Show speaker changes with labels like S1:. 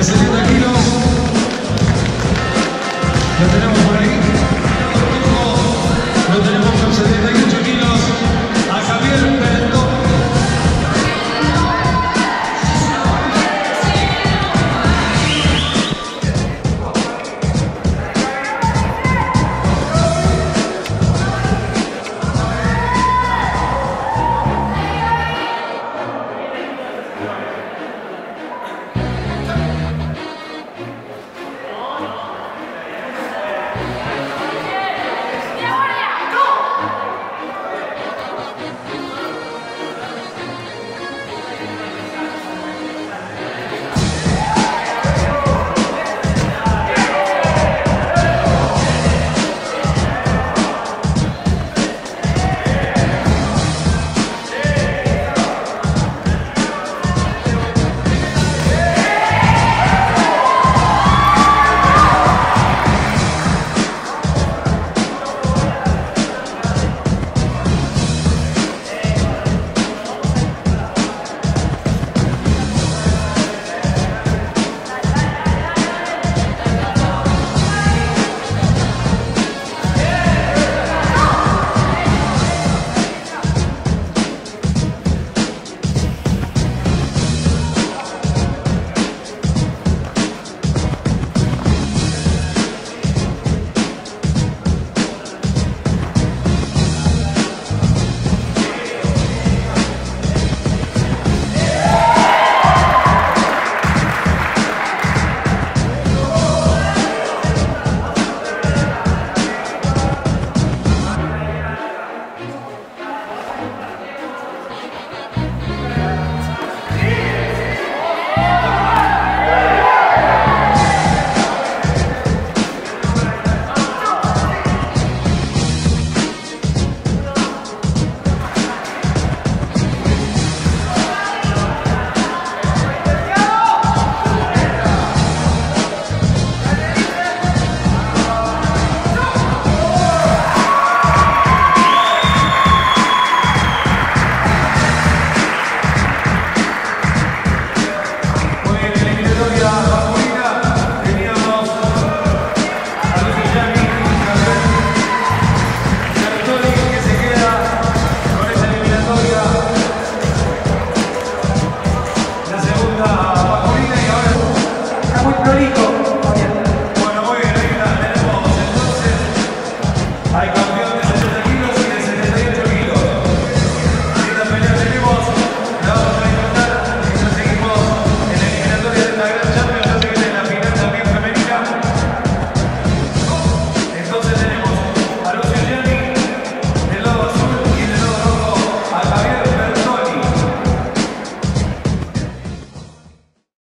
S1: President